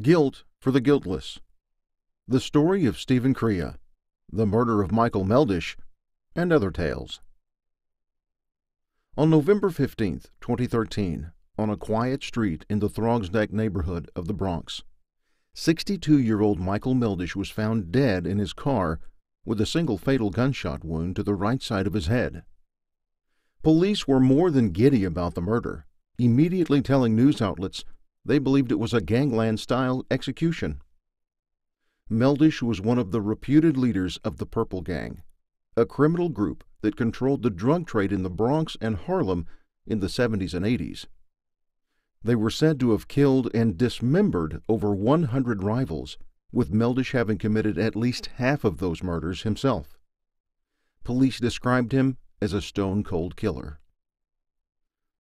Guilt for the Guiltless. The Story of Steven Crea, The Murder of Michael Meldish, and Other Tales. On November 15, 2013, on a quiet street in the Throgs Neck neighborhood of the Bronx, 62 year old Michael Meldish was found dead in his car with a single fatal gunshot wound to the right side of his head. Police were more than giddy about the murder, immediately telling news outlets they believed it was a gangland style execution. Meldish was one of the reputed leaders of the Purple Gang, a criminal group that controlled the drug trade in the Bronx and Harlem in the 70s and 80s. They were said to have killed and dismembered over 100 rivals, with Meldish having committed at least half of those murders himself. Police described him as a stone cold killer.